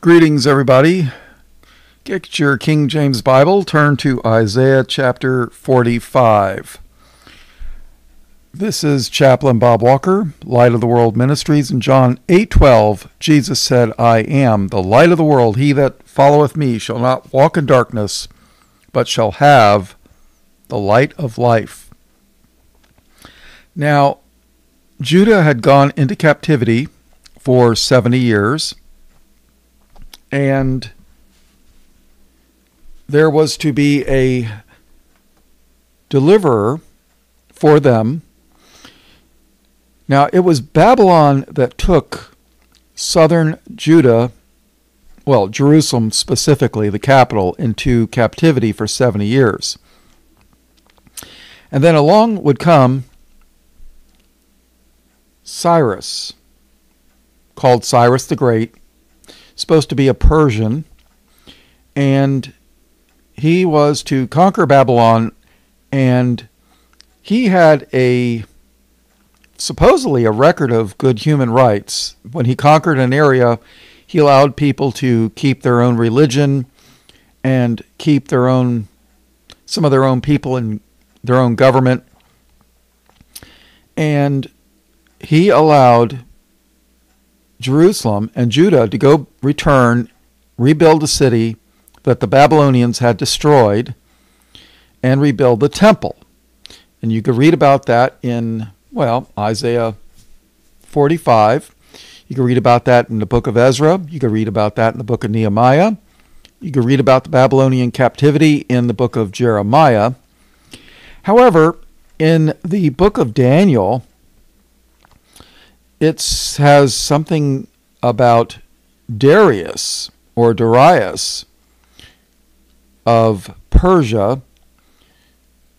Greetings, everybody. Get your King James Bible, turn to Isaiah chapter 45. This is Chaplain Bob Walker, Light of the World Ministries. In John 8:12, Jesus said, "I am the light of the world. He that followeth me shall not walk in darkness, but shall have the light of life." Now, Judah had gone into captivity for 70 years and there was to be a deliverer for them. Now, it was Babylon that took southern Judah, well, Jerusalem specifically, the capital, into captivity for 70 years. And then along would come Cyrus, called Cyrus the Great, supposed to be a Persian, and he was to conquer Babylon, and he had a supposedly a record of good human rights. When he conquered an area, he allowed people to keep their own religion and keep their own some of their own people in their own government. And he allowed Jerusalem and Judah to go return, rebuild the city that the Babylonians had destroyed, and rebuild the temple. And you can read about that in, well, Isaiah 45. You can read about that in the book of Ezra. You can read about that in the book of Nehemiah. You can read about the Babylonian captivity in the book of Jeremiah. However, in the book of Daniel, it has something about Darius or Darius of Persia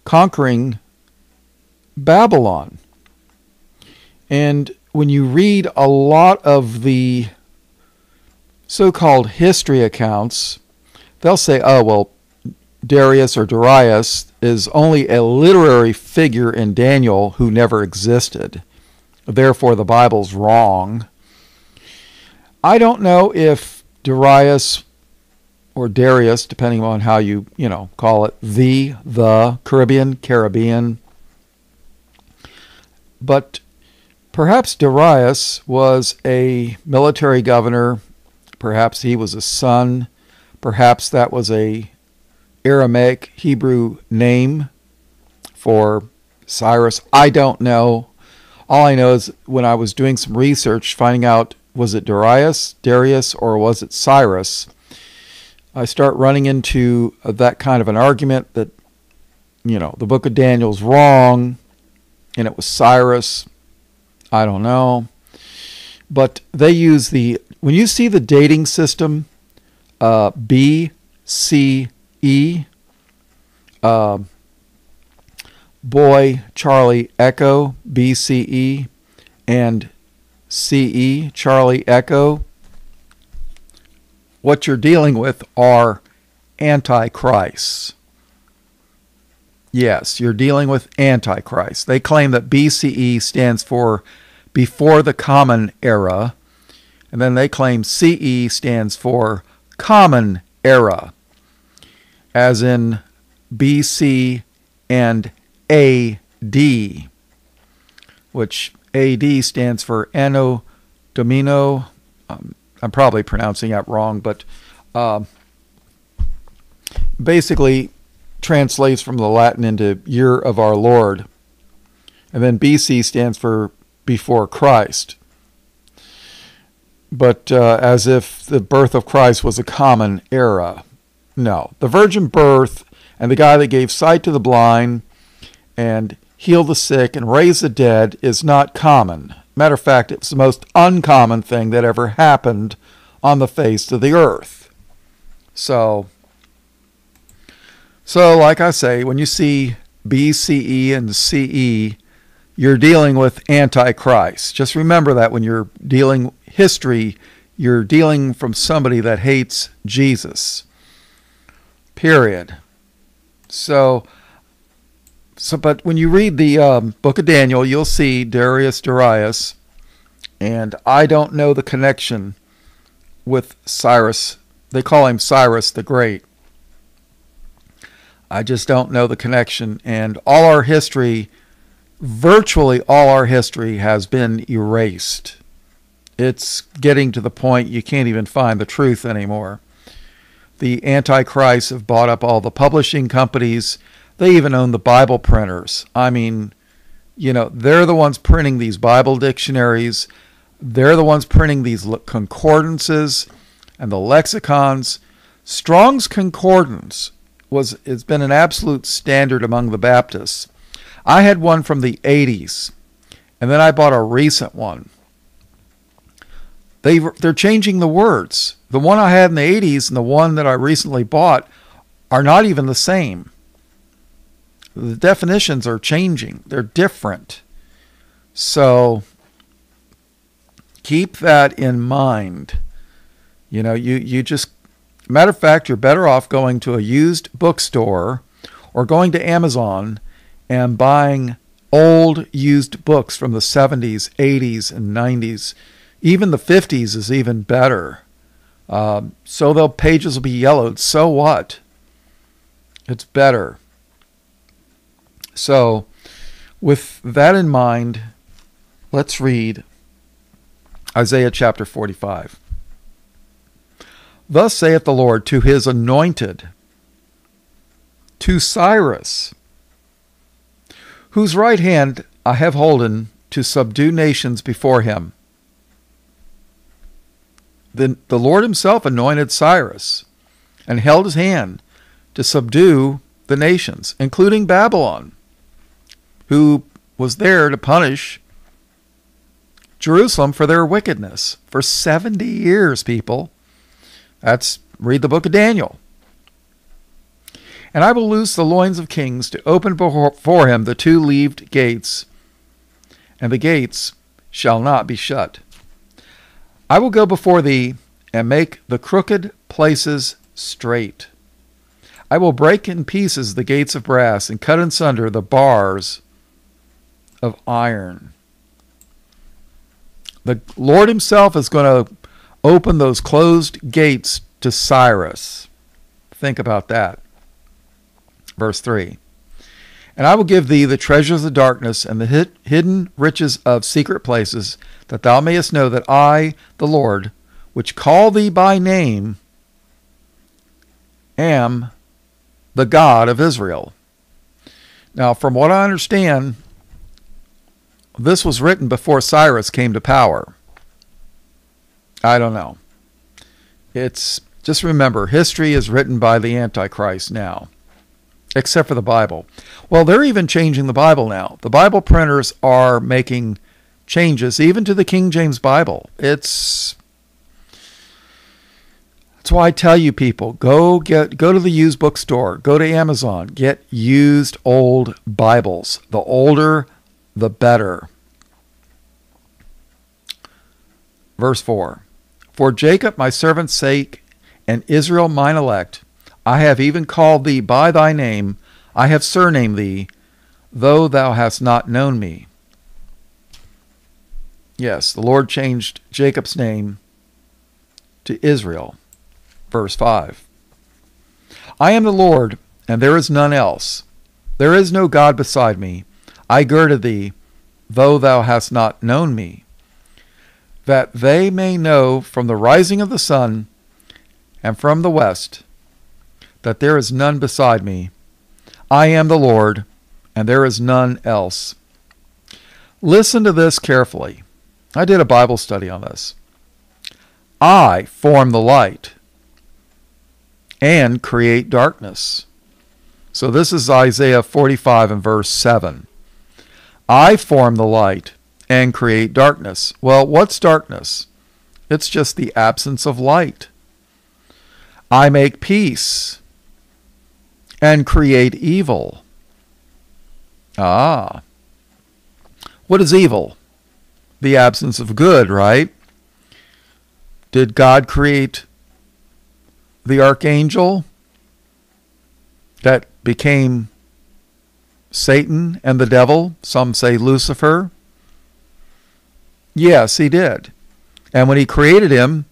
conquering Babylon. And when you read a lot of the so called history accounts, they'll say, oh, well, Darius or Darius is only a literary figure in Daniel who never existed therefore the Bible's wrong. I don't know if Darius or Darius, depending on how you, you know, call it, the, the, Caribbean, Caribbean. But perhaps Darius was a military governor. Perhaps he was a son. Perhaps that was a Aramaic Hebrew name for Cyrus. I don't know. All I know is when I was doing some research, finding out was it Darius, Darius, or was it Cyrus, I start running into that kind of an argument that, you know, the book of Daniel's wrong and it was Cyrus. I don't know. But they use the, when you see the dating system, uh, B, C, E, uh, Boy Charlie Echo BCE and CE Charlie Echo, what you're dealing with are antichrists. Yes, you're dealing with antichrist. They claim that BCE stands for before the common era, and then they claim CE stands for common era, as in BC and AD, which AD stands for Anno Domino. Um, I'm probably pronouncing that wrong, but uh, basically translates from the Latin into Year of Our Lord. And then BC stands for Before Christ. But uh, as if the birth of Christ was a common era. No. The virgin birth and the guy that gave sight to the blind and heal the sick and raise the dead is not common. Matter of fact, it's the most uncommon thing that ever happened on the face of the earth. So, so like I say, when you see BCE and CE, you're dealing with Antichrist. Just remember that when you're dealing history, you're dealing from somebody that hates Jesus. Period. So, so, but when you read the um, book of Daniel, you'll see Darius Darius, and I don't know the connection with Cyrus. They call him Cyrus the Great. I just don't know the connection. And all our history, virtually all our history, has been erased. It's getting to the point you can't even find the truth anymore. The Antichrists have bought up all the publishing companies. They even own the Bible printers. I mean, you know, they're the ones printing these Bible dictionaries. They're the ones printing these concordances and the lexicons. Strong's Concordance was it's been an absolute standard among the Baptists. I had one from the 80s, and then I bought a recent one. They they're changing the words. The one I had in the 80s and the one that I recently bought are not even the same. The definitions are changing. They're different. So keep that in mind. You know, you you just Matter of fact, you're better off going to a used bookstore or going to Amazon and buying old used books from the 70s, 80s, and 90s. Even the 50s is even better. Um, so the pages will be yellowed. So what? It's better. So, with that in mind, let's read Isaiah chapter 45. Thus saith the Lord to his anointed, to Cyrus, whose right hand I have holden to subdue nations before him. Then the Lord himself anointed Cyrus and held his hand to subdue the nations, including Babylon, who was there to punish Jerusalem for their wickedness for 70 years, people. That's read the book of Daniel. And I will loose the loins of kings to open before him the two leaved gates, and the gates shall not be shut. I will go before thee and make the crooked places straight. I will break in pieces the gates of brass and cut in sunder the bars of iron. The Lord Himself is going to open those closed gates to Cyrus. Think about that. Verse 3 And I will give thee the treasures of the darkness and the hidden riches of secret places, that thou mayest know that I, the Lord, which call thee by name, am the God of Israel. Now, from what I understand, this was written before Cyrus came to power. I don't know. It's just remember, history is written by the Antichrist now, except for the Bible. Well, they're even changing the Bible now. The Bible printers are making changes, even to the King James Bible. It's that's why I tell you people go get go to the used bookstore, go to Amazon, get used old Bibles. The older, the better. Verse 4 for Jacob my servant's sake, and Israel mine elect, I have even called thee by thy name, I have surnamed thee, though thou hast not known me. Yes, the Lord changed Jacob's name to Israel. Verse 5 I am the Lord, and there is none else. There is no God beside me. I girded thee, though thou hast not known me that they may know from the rising of the sun and from the west that there is none beside me. I am the Lord, and there is none else. Listen to this carefully. I did a Bible study on this. I form the light and create darkness. So this is Isaiah 45 and verse 7. I form the light and create darkness. Well, what's darkness? It's just the absence of light. I make peace and create evil. Ah. What is evil? The absence of good, right? Did God create the archangel that became Satan and the devil? Some say Lucifer. Yes, he did. And when he created him,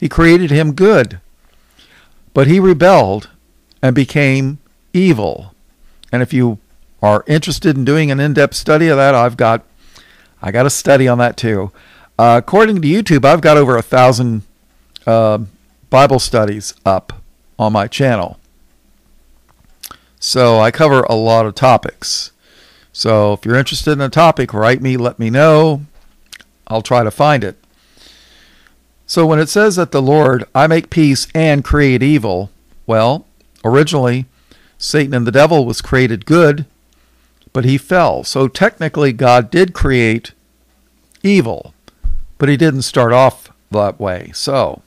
He created him good. But he rebelled and became evil. And if you are interested in doing an in-depth study of that, I've got I got a study on that too. Uh, according to YouTube, I've got over a thousand uh, Bible studies up on my channel. So I cover a lot of topics. So if you're interested in a topic, write me, let me know. I'll try to find it. So when it says that the Lord, I make peace and create evil, well, originally Satan and the devil was created good, but he fell. So technically God did create evil, but he didn't start off that way. So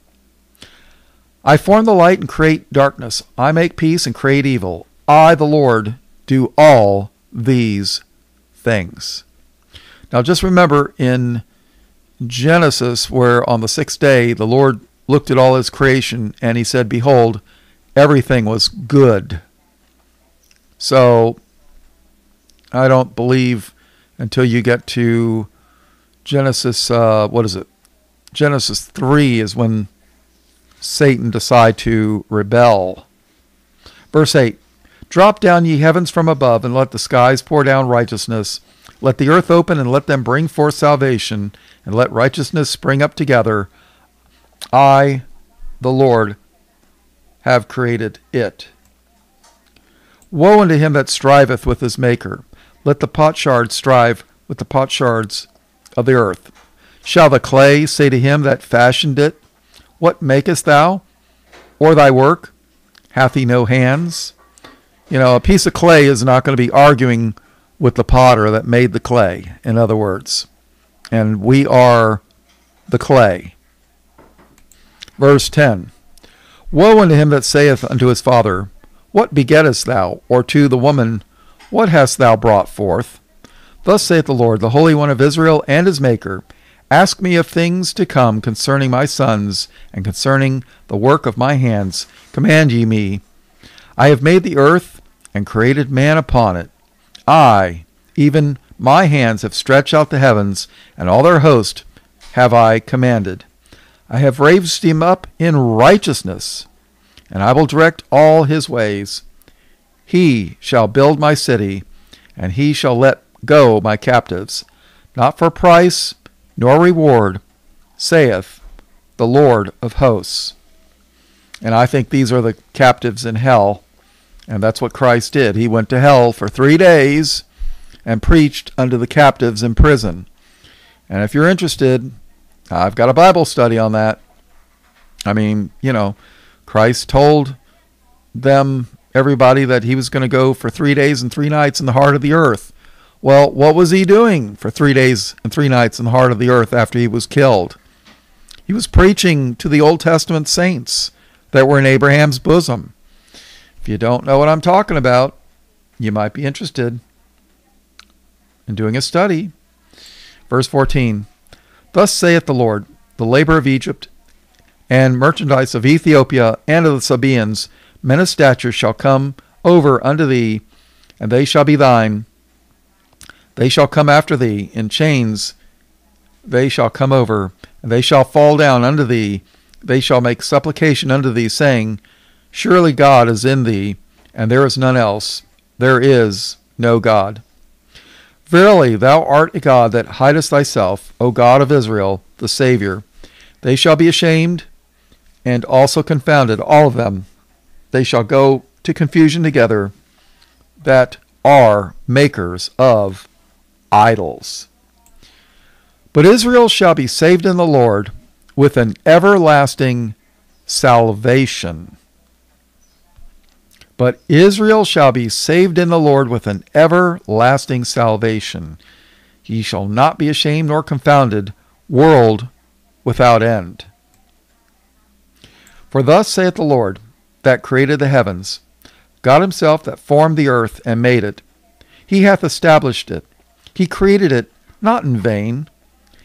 I form the light and create darkness. I make peace and create evil. I, the Lord, do all these things. Now just remember in Genesis, where on the sixth day the Lord looked at all his creation and he said, Behold, everything was good. So I don't believe until you get to Genesis, uh, what is it? Genesis 3 is when Satan decide to rebel. Verse 8 Drop down, ye heavens from above, and let the skies pour down righteousness. Let the earth open, and let them bring forth salvation, and let righteousness spring up together. I, the Lord, have created it. Woe unto him that striveth with his Maker. Let the potsherd strive with the potsherds of the earth. Shall the clay say to him that fashioned it, What makest thou? Or thy work? Hath he no hands? You know, a piece of clay is not going to be arguing with the potter that made the clay, in other words. And we are the clay. Verse 10 Woe unto him that saith unto his father, What begettest thou? Or to the woman, What hast thou brought forth? Thus saith the Lord, the Holy One of Israel and his Maker, Ask me of things to come concerning my sons, and concerning the work of my hands. Command ye me. I have made the earth, and created man upon it. I, even my hands, have stretched out the heavens, and all their host have I commanded. I have raised him up in righteousness, and I will direct all his ways. He shall build my city, and he shall let go my captives, not for price nor reward, saith the Lord of hosts. And I think these are the captives in hell and that's what Christ did. He went to hell for three days and preached unto the captives in prison. And if you're interested, I've got a Bible study on that. I mean, you know, Christ told them, everybody, that he was going to go for three days and three nights in the heart of the earth. Well, what was he doing for three days and three nights in the heart of the earth after he was killed? He was preaching to the Old Testament saints that were in Abraham's bosom. If you don't know what I'm talking about, you might be interested in doing a study. Verse 14 Thus saith the Lord, the labor of Egypt and merchandise of Ethiopia and of the Sabaeans, men of stature, shall come over unto thee, and they shall be thine. They shall come after thee in chains, they shall come over, and they shall fall down unto thee. They shall make supplication unto thee, saying, Surely God is in thee, and there is none else. There is no God. Verily, thou art a God that hidest thyself, O God of Israel, the Saviour. They shall be ashamed and also confounded, all of them. They shall go to confusion together that are makers of idols. But Israel shall be saved in the Lord with an everlasting salvation. But Israel shall be saved in the Lord with an everlasting salvation. He shall not be ashamed nor confounded, world without end. For thus saith the Lord, that created the heavens, God himself that formed the earth and made it. He hath established it. He created it not in vain.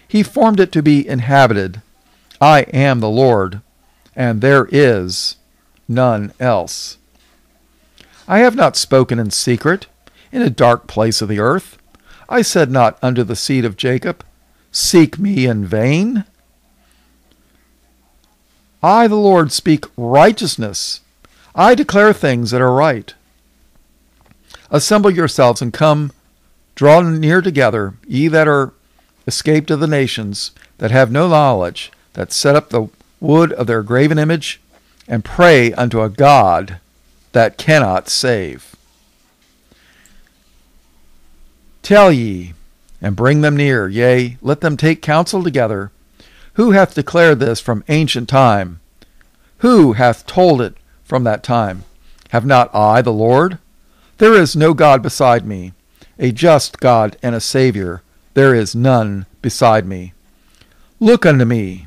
He formed it to be inhabited. I am the Lord, and there is none else. I have not spoken in secret, in a dark place of the earth. I said not under the seed of Jacob, Seek me in vain. I, the Lord, speak righteousness. I declare things that are right. Assemble yourselves and come, draw near together, ye that are escaped of the nations, that have no knowledge, that set up the wood of their graven image, and pray unto a God that cannot save. Tell ye, and bring them near, yea, let them take counsel together. Who hath declared this from ancient time? Who hath told it from that time? Have not I the Lord? There is no God beside me, a just God and a Saviour. There is none beside me. Look unto me,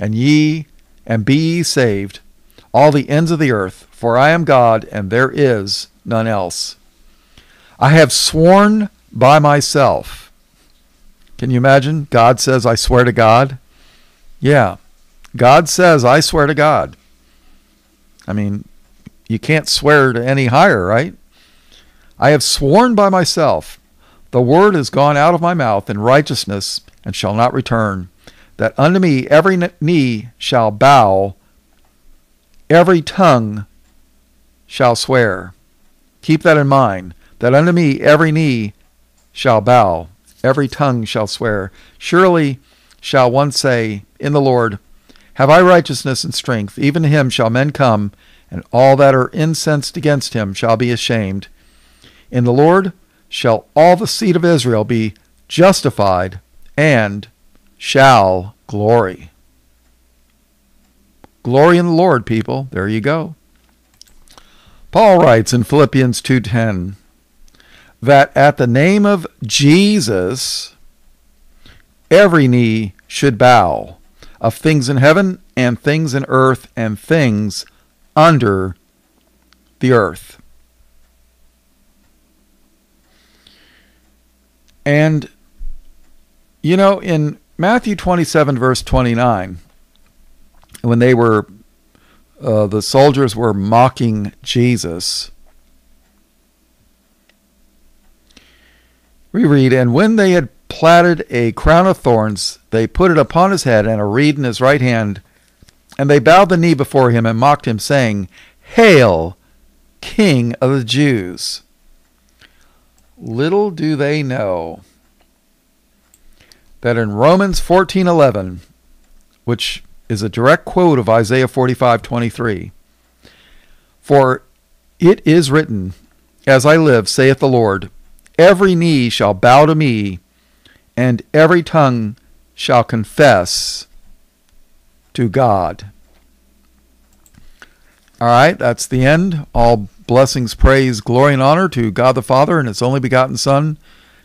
and ye, and be ye saved, all the ends of the earth, for I am God, and there is none else. I have sworn by myself. Can you imagine? God says, I swear to God. Yeah, God says, I swear to God. I mean, you can't swear to any higher, right? I have sworn by myself, the word is gone out of my mouth in righteousness and shall not return, that unto me every knee shall bow, every tongue shall swear. Keep that in mind, that unto me every knee shall bow, every tongue shall swear. Surely shall one say, In the Lord, have I righteousness and strength? Even to him shall men come, and all that are incensed against him shall be ashamed. In the Lord shall all the seed of Israel be justified and shall glory. Glory in the Lord, people. There you go. Paul writes in Philippians 2:10, that at the name of Jesus, every knee should bow of things in heaven and things in earth and things under the earth. And, you know, in Matthew 27, verse 29, when they were, uh, the soldiers were mocking Jesus, We read, And when they had platted a crown of thorns, they put it upon his head and a reed in his right hand. And they bowed the knee before him and mocked him, saying, Hail, King of the Jews! Little do they know that in Romans 14:11, which is a direct quote of Isaiah 45:23, for it is written, As I live, saith the Lord, Every knee shall bow to me, and every tongue shall confess to God. All right, that's the end. All blessings, praise, glory, and honor to God the Father and His only begotten Son,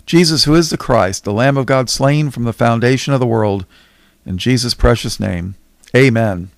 Jesus, who is the Christ, the Lamb of God slain from the foundation of the world. In Jesus' precious name, amen.